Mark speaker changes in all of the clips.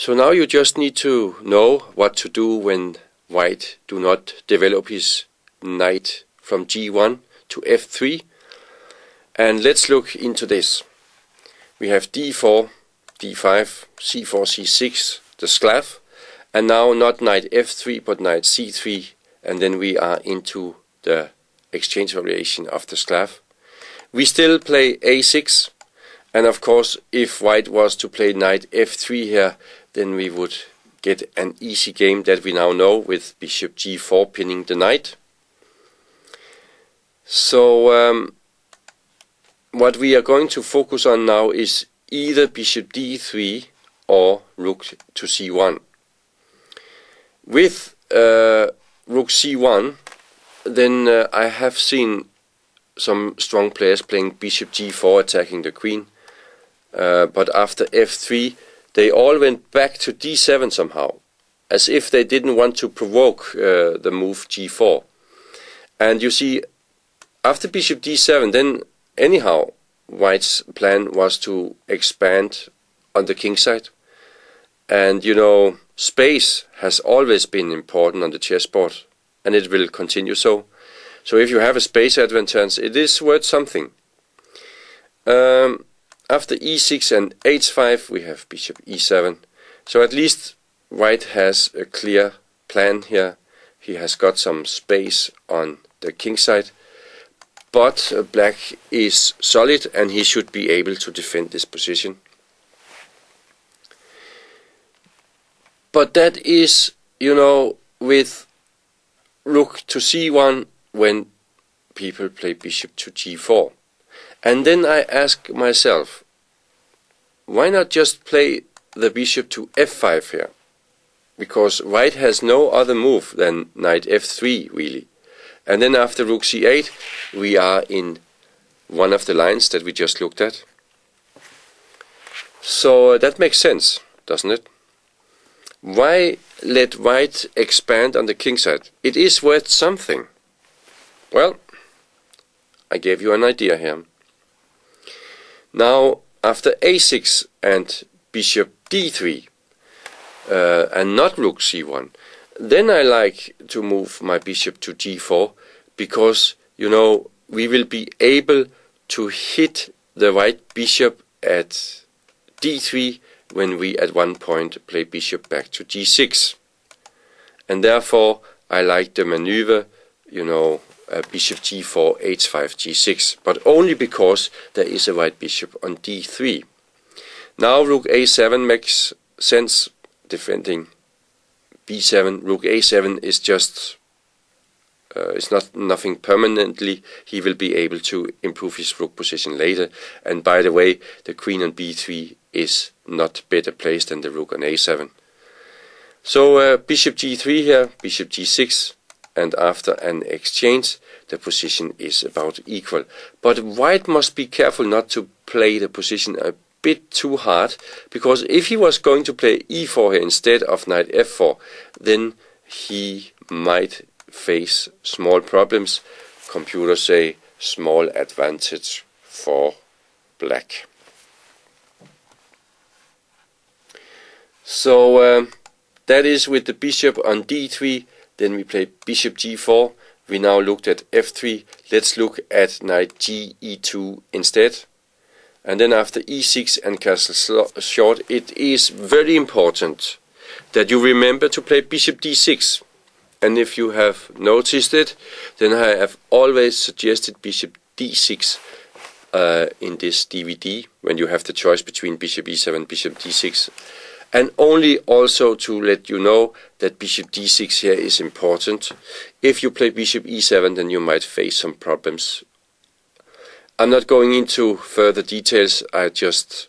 Speaker 1: So now you just need to know what to do when white do not develop his knight from g1 to f3. And let's look into this. We have d4, d5, c4, c6, the Slav, and now not knight f3 but knight c3, and then we are into the exchange variation of the Slav. We still play a6, and of course if white was to play knight f3 here, then we would get an easy game that we now know with bishop g4 pinning the knight. So um, what we are going to focus on now is either bishop d3 or rook to c1. With uh, rook c1, then uh, I have seen some strong players playing bishop g4 attacking the queen. Uh, but after f3, they all went back to d7 somehow, as if they didn't want to provoke uh, the move g4. And you see, after bishop d7, then anyhow, White's plan was to expand on the king side. And you know, space has always been important on the chessboard, and it will continue so. So if you have a space advantage, it is worth something. Um, after e6 and h5, we have bishop e7. So at least white has a clear plan here. He has got some space on the king side. But uh, black is solid and he should be able to defend this position. But that is, you know, with rook to c1 when people play bishop to g4. And then I ask myself, why not just play the bishop to f5 here? Because white has no other move than knight f3, really. And then after rook c8, we are in one of the lines that we just looked at. So uh, that makes sense, doesn't it? Why let white expand on the king side? It is worth something. Well, I gave you an idea here. Now, after a6 and bishop d3, uh, and not rook c1, then I like to move my bishop to g4 because, you know, we will be able to hit the white bishop at d3 when we at one point play bishop back to g6. And therefore, I like the maneuver, you know, uh, bishop g4, h5, g6, but only because there is a white bishop on d3. Now rook a7 makes sense defending b7. Rook a7 is just uh, it's not nothing permanently. He will be able to improve his rook position later. And by the way, the queen on b3 is not better placed than the rook on a7. So uh, bishop g3 here, bishop g6, and after an exchange, the position is about equal. But white must be careful not to play the position a bit too hard, because if he was going to play e4 here instead of knight f4, then he might face small problems. Computers say small advantage for black. So uh, that is with the bishop on d3. Then we play bishop g4. We now looked at f3. Let's look at knight g e2 instead. And then after e6 and castle short, it is very important that you remember to play bishop d6. And if you have noticed it, then I have always suggested bishop d6 uh, in this DVD when you have the choice between bishop e7 and bishop d6 and only also to let you know that bishop d6 here is important. If you play bishop e7 then you might face some problems. I'm not going into further details, I just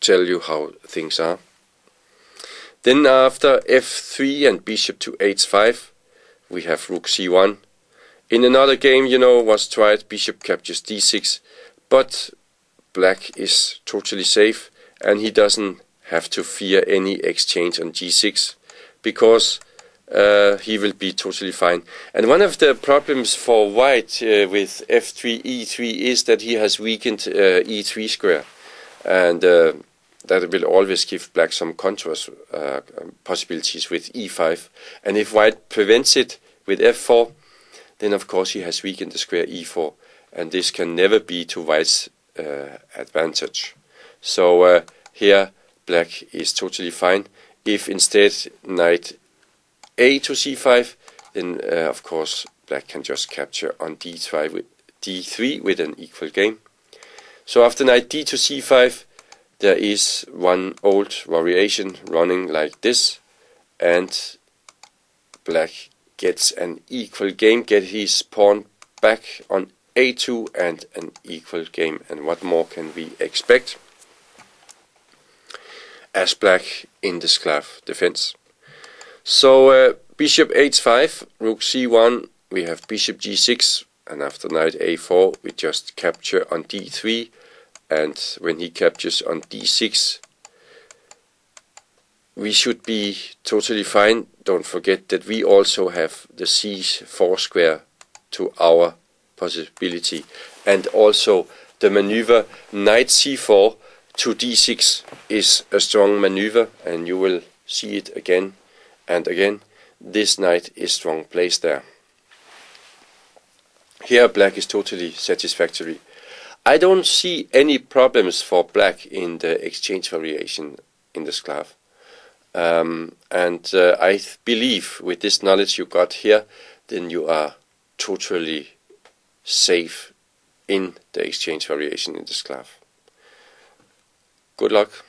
Speaker 1: tell you how things are. Then after f3 and bishop to h5 we have rook c1. In another game, you know, was tried bishop captures d6, but black is totally safe and he doesn't have to fear any exchange on g6 because uh, he will be totally fine. And one of the problems for white uh, with f3 e3 is that he has weakened uh, e3 square, and uh, that will always give black some contours uh, possibilities with e5. And if white prevents it with f4, then of course he has weakened the square e4. And this can never be to white's uh, advantage. So uh, here black is totally fine. If instead knight a to c5, then uh, of course black can just capture on d5 with d3 with an equal game. So after knight d to c5, there is one old variation running like this, and black gets an equal game, get his pawn back on a2 and an equal game. And what more can we expect? As black in the Slav defense. So uh, bishop h5, rook c1, we have bishop g6, and after knight a4 we just capture on d3 and when he captures on d6 we should be totally fine. Don't forget that we also have the c4 square to our possibility and also the maneuver knight c4 to d6 is a strong maneuver and you will see it again and again. This knight is strong placed there. Here black is totally satisfactory. I don't see any problems for black in the exchange variation in the Slav. Um, and uh, I believe with this knowledge you got here, then you are totally safe in the exchange variation in the Slav. Good luck.